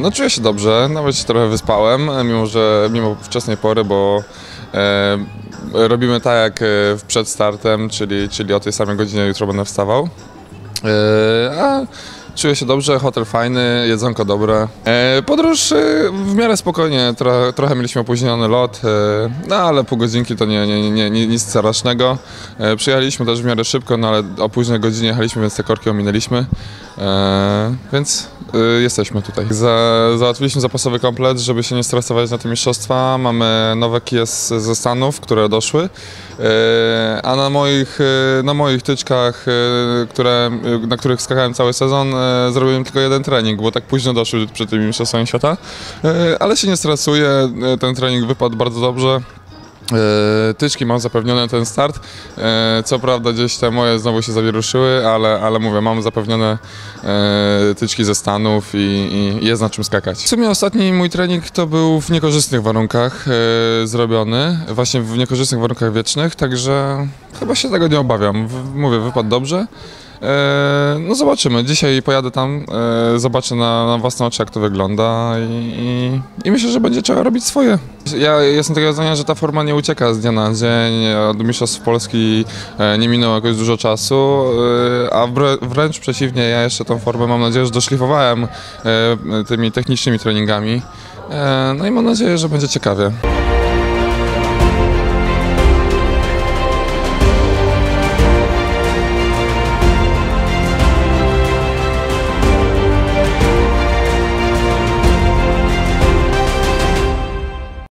No czuję się dobrze, nawet się trochę wyspałem, mimo że mimo wczesnej pory, bo e, robimy tak jak e, przed startem, czyli, czyli o tej samej godzinie jutro będę wstawał. E, a czuję się dobrze, hotel fajny, jedzonko dobre. E, podróż e, w miarę spokojnie, tro, trochę mieliśmy opóźniony lot, e, no ale pół godzinki to nie, nie, nie, nie nic strasznego. E, przyjechaliśmy też w miarę szybko, no ale o późnej godzinie jechaliśmy, więc te korki ominęliśmy. E, więc y, jesteśmy tutaj. Za, załatwiliśmy zapasowy komplet, żeby się nie stresować na te mistrzostwa. Mamy nowe kije ze Stanów, które doszły. E, a na moich, e, na moich tyczkach, e, które, e, na których skakałem cały sezon, zrobiłem tylko jeden trening, bo tak późno doszły przed tymi mistrzostwami świata. E, ale się nie stresuję, e, ten trening wypadł bardzo dobrze. E, Tyczki mam zapewnione ten start. Co prawda gdzieś te moje znowu się zawieruszyły, ale, ale mówię, mam zapewnione tyczki ze Stanów i, i jest na czym skakać. W sumie ostatni mój trening to był w niekorzystnych warunkach zrobiony, właśnie w niekorzystnych warunkach wiecznych, także chyba się tego nie obawiam. Mówię, wypadł dobrze. E, no zobaczymy. Dzisiaj pojadę tam, e, zobaczę na, na własne oczy, jak to wygląda i, i, i myślę, że będzie trzeba robić swoje. Ja jestem takiego zdania, że ta forma nie ucieka z dnia na dzień. Od Mistrzostw Polski e, nie minęło jakoś dużo czasu, a wrę, wręcz przeciwnie, ja jeszcze tą formę mam nadzieję, że doszlifowałem tymi technicznymi treningami. No i mam nadzieję, że będzie ciekawie.